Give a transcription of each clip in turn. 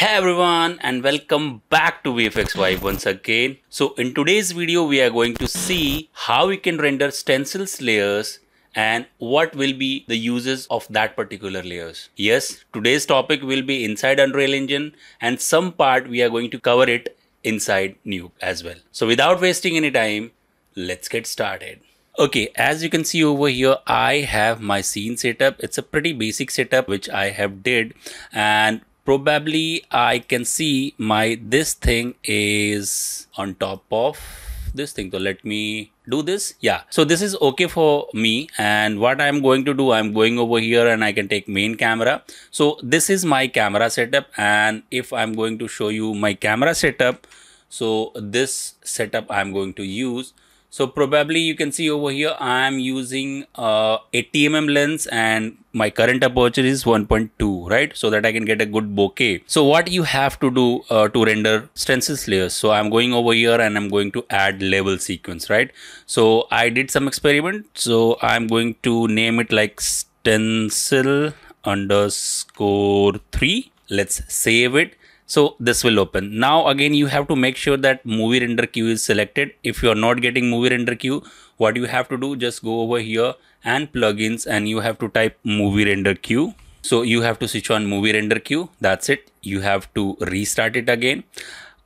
Hey everyone and welcome back to VFX Vibe once again. So in today's video we are going to see how we can render stencils layers and what will be the uses of that particular layers. Yes, today's topic will be inside Unreal Engine and some part we are going to cover it inside Nuke as well. So without wasting any time, let's get started. Okay, as you can see over here, I have my scene setup. It's a pretty basic setup which I have did and probably I can see my this thing is on top of this thing. So let me do this. Yeah. So this is okay for me. And what i'm going to do i'm going over here and i can take main camera. So this is my camera setup. And if i'm going to show you my camera setup so this setup i'm going to use so probably you can see over here I am using uh, 80 mm lens and my current aperture is 1.2 right so that I can get a good bokeh. So what you have to do uh, to render stencils layers. So I'm going over here and I'm going to add level sequence right. So I did some experiment so I'm going to name it like stencil underscore 3. Let's save it so this will open. Now again you have to make sure that movie render queue is selected. If you are not getting movie render queue what you have to do just go over here and plugins and you have to type movie render queue. So you have to switch on movie render queue. That's it. You have to restart it again.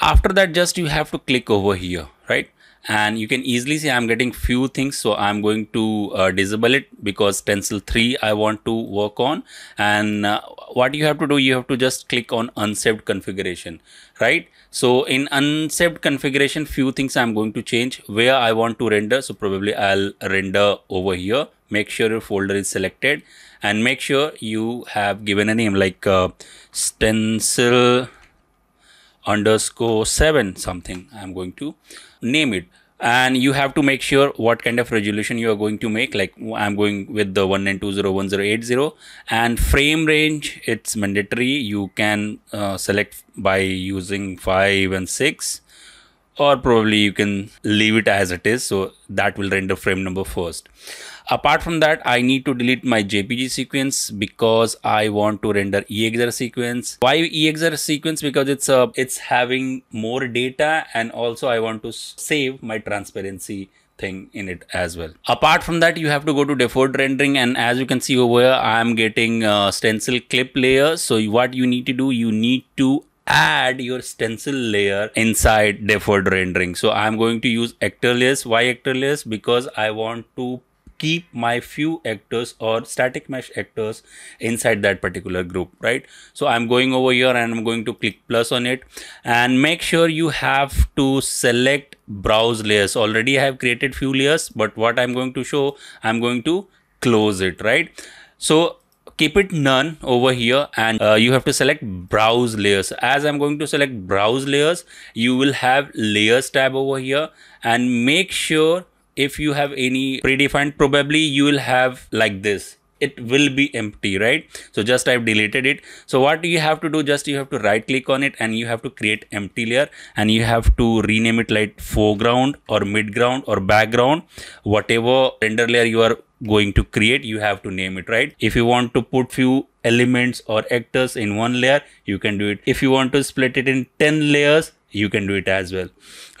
After that just you have to click over here right and you can easily see I'm getting few things so I'm going to uh, disable it because stencil 3 I want to work on. And uh, what you have to do you have to just click on unsaved configuration right? So in unsaved configuration few things I'm going to change. Where I want to render so probably I'll render over here. Make sure your folder is selected. And make sure you have given a name like uh, stencil underscore 7 something I'm going to name it. And you have to make sure what kind of resolution you are going to make like i'm going with the 19201080 and frame range it's mandatory. You can uh, select by using 5 and 6 or probably you can leave it as it is so that will render frame number first. Apart from that i need to delete my jpg sequence because i want to render exr sequence. Why exr sequence? Because it's a uh, it's having more data and also i want to save my transparency thing in it as well. Apart from that you have to go to default rendering and as you can see over here i am getting uh, stencil clip layer. So what you need to do you need to add your stencil layer inside default rendering. So i'm going to use actor why actor because i want to keep my few actors or static mesh actors inside that particular group right? So i'm going over here and i'm going to click plus on it. And make sure you have to select browse layers. Already i have created few layers but what i'm going to show i'm going to close it right? So keep it none over here and uh, you have to select browse layers. As i'm going to select browse layers you will have layers tab over here and make sure if you have any predefined probably you will have like this it will be empty right? So just i've deleted it. So what you have to do just you have to right click on it and you have to create empty layer and you have to rename it like foreground or midground or background. Whatever render layer you are going to create you have to name it right? If you want to put few elements or actors in one layer you can do it. If you want to split it in 10 layers you can do it as well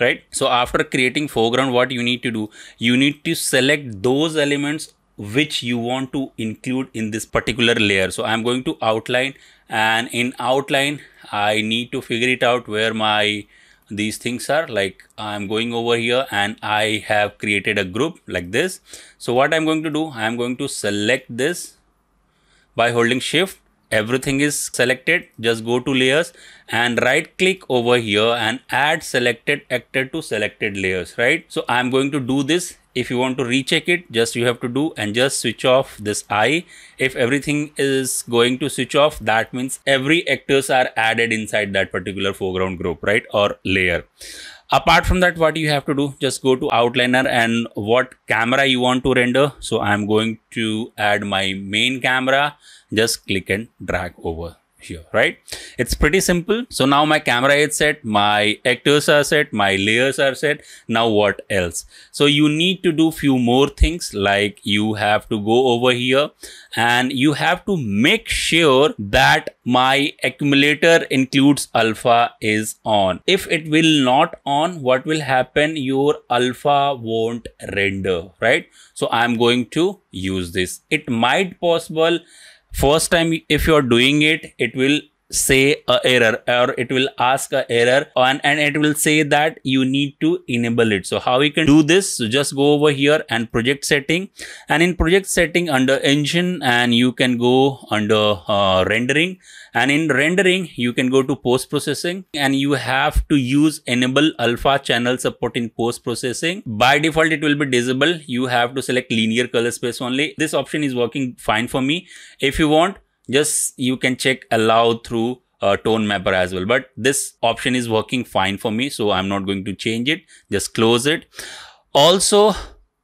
right? So after creating foreground what you need to do you need to select those elements which you want to include in this particular layer. So i'm going to outline and in outline i need to figure it out where my these things are. Like i'm going over here and i have created a group like this. So what i'm going to do i'm going to select this by holding shift everything is selected. Just go to layers and right click over here and add selected actor to selected layers right? So i'm going to do this. If you want to recheck it just you have to do and just switch off this eye. If everything is going to switch off that means every actors are added inside that particular foreground group right? Or layer apart from that what you have to do? Just go to outliner and what camera you want to render. So i'm going to add my main camera. Just click and drag over here, right? It's pretty simple. So now my camera is set, my actors are set, my layers are set. Now what else? So you need to do few more things like you have to go over here and you have to make sure that my accumulator includes alpha is on. If it will not on, what will happen? Your alpha won't render, right? So I'm going to use this. It might possible first time if you're doing it it will say a error or it will ask a error and, and it will say that you need to enable it. So how we can do this? So just go over here and project setting. And in project setting under engine and you can go under uh, rendering. And in rendering you can go to post processing and you have to use enable alpha channel support in post processing. By default it will be disabled you have to select linear color space only. This option is working fine for me. If you want just you can check allow through a tone mapper as well. But this option is working fine for me so i'm not going to change it. Just close it. Also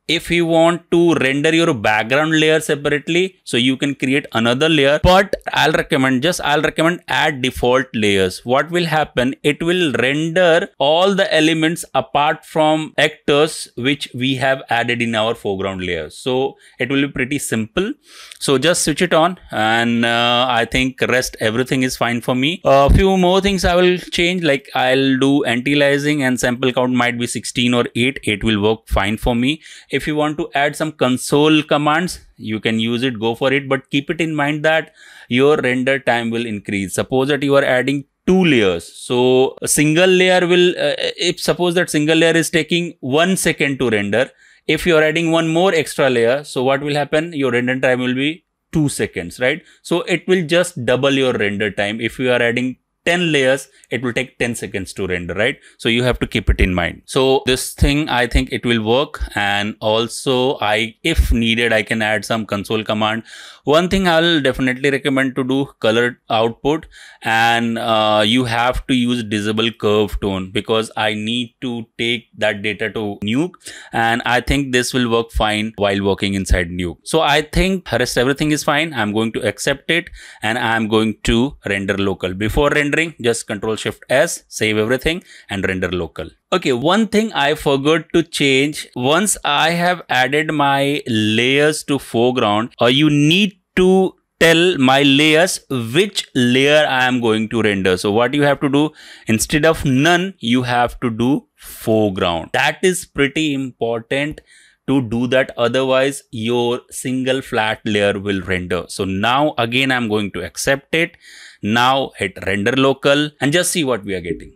if you want to render your background layer separately so you can create another layer. But i'll recommend just i'll recommend add default layers. What will happen? It will render all the elements apart from actors which we have added in our foreground layer so it will be pretty simple. So just switch it on and uh, i think rest everything is fine for me. A few more things i will change like i'll do anti-aliasing and sample count might be 16 or 8 it will work fine for me. If you want to add some console commands you can use it go for it but keep it in mind that your render time will increase. Suppose that you are adding two layers. So a single layer will uh, if suppose that single layer is taking one second to render. If you are adding one more extra layer so what will happen? Your render time will be two seconds right? So it will just double your render time if you are adding 10 layers, it will take 10 seconds to render, right? So you have to keep it in mind. So this thing, I think it will work. And also I, if needed, I can add some console command. One thing I'll definitely recommend to do color output and uh, you have to use disable curve tone because I need to take that data to Nuke and I think this will work fine while working inside Nuke. So I think rest everything is fine. I'm going to accept it and I'm going to render local. Before render rendering just control shift s save everything and render local okay one thing i forgot to change once i have added my layers to foreground or uh, you need to tell my layers which layer I am going to render. So what you have to do instead of none, you have to do foreground. That is pretty important to do that. Otherwise your single flat layer will render. So now again, I'm going to accept it now hit render local and just see what we are getting.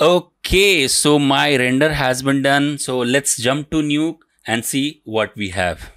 Okay, so my render has been done. So let's jump to Nuke and see what we have.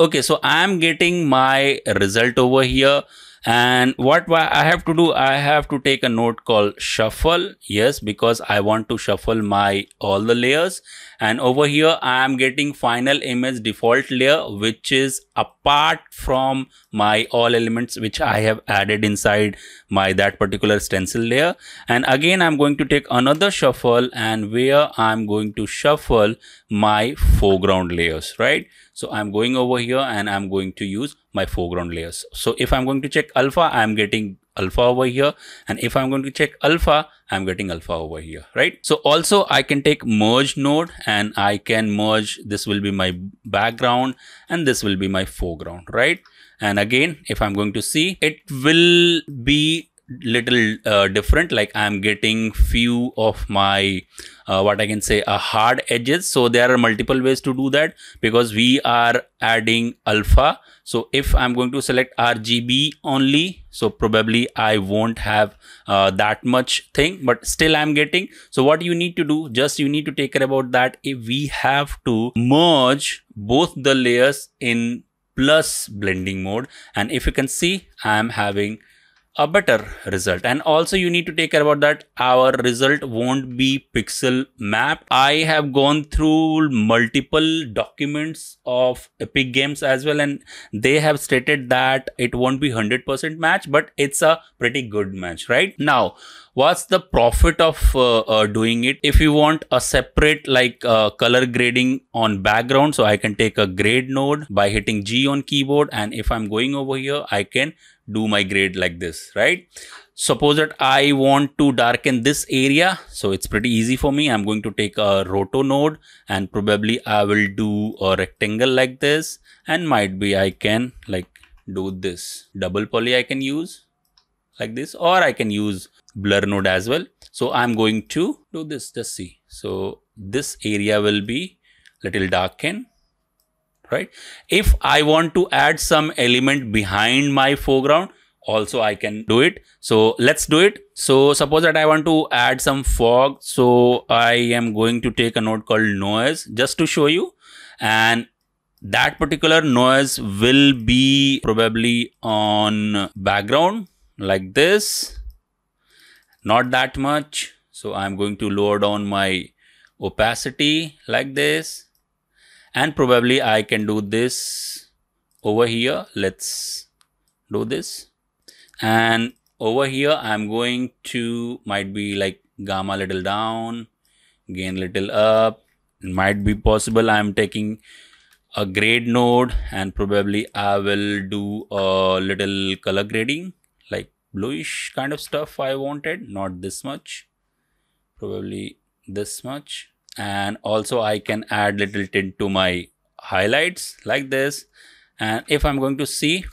Okay, so I'm getting my result over here and what I have to do I have to take a node called shuffle. Yes because I want to shuffle my all the layers. And over here I am getting final image default layer which is apart from my all elements which I have added inside my that particular stencil layer. And again I'm going to take another shuffle and where I'm going to shuffle my foreground layers right? So I'm going over here and I'm going to use my foreground layers. So if I'm going to check alpha, I'm getting alpha over here. And if I'm going to check alpha, I'm getting alpha over here, right? So also I can take merge node and I can merge, this will be my background and this will be my foreground, right? And again, if I'm going to see, it will be little uh, different. Like i'm getting few of my uh, what i can say a hard edges. So there are multiple ways to do that because we are adding alpha. So if i'm going to select rgb only so probably i won't have uh, that much thing but still i'm getting. So what you need to do just you need to take care about that. If we have to merge both the layers in plus blending mode and if you can see i'm having a better result. And also you need to take care about that our result won't be pixel map i have gone through multiple documents of epic games as well and they have stated that it won't be 100% match but it's a pretty good match right? Now what's the profit of uh, uh, doing it? If you want a separate like uh, color grading on background so i can take a grade node by hitting g on keyboard and if i'm going over here i can do my grade like this, right? Suppose that I want to darken this area. So it's pretty easy for me. I'm going to take a roto node and probably I will do a rectangle like this and might be I can like do this double poly I can use like this or I can use blur node as well. So I'm going to do this just see. So this area will be little darken right? If i want to add some element behind my foreground also i can do it. So let's do it. So suppose that i want to add some fog. So i am going to take a node called noise just to show you. And that particular noise will be probably on background like this. Not that much. So i'm going to lower down my opacity like this and probably I can do this over here. Let's do this. And over here I'm going to might be like gamma little down gain little up. Might be possible I'm taking a grade node and probably I will do a little color grading like bluish kind of stuff I wanted. Not this much. Probably this much and also I can add little tint to my highlights like this. And if I'm going to see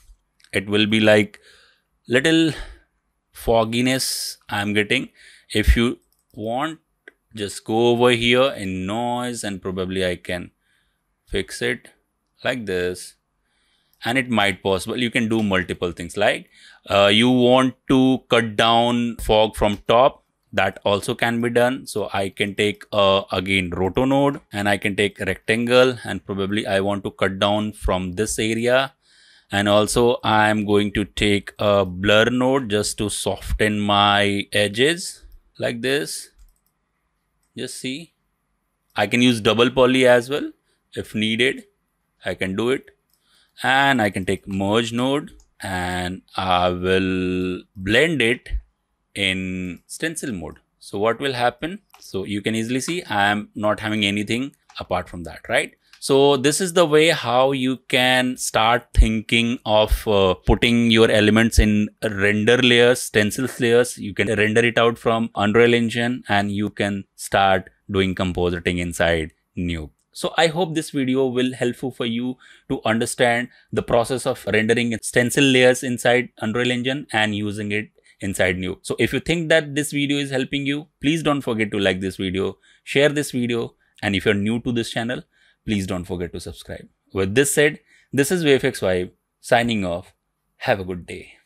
it will be like little fogginess I'm getting. If you want just go over here in noise and probably I can fix it like this. And it might possible you can do multiple things like uh, you want to cut down fog from top that also can be done. So i can take uh, again roto node and i can take rectangle and probably i want to cut down from this area. And also i'm going to take a blur node just to soften my edges like this. Just see. I can use double poly as well if needed. I can do it. And i can take merge node and i will blend it in stencil mode. So what will happen? So you can easily see I am not having anything apart from that, right? So this is the way how you can start thinking of uh, putting your elements in render layers, stencils layers. You can render it out from Unreal Engine and you can start doing compositing inside Nuke. So I hope this video will helpful for you to understand the process of rendering stencil layers inside Unreal Engine and using it inside Nuke. So if you think that this video is helping you, please don't forget to like this video, share this video, and if you're new to this channel, please don't forget to subscribe. With this said, this is VFX Vibe signing off. Have a good day.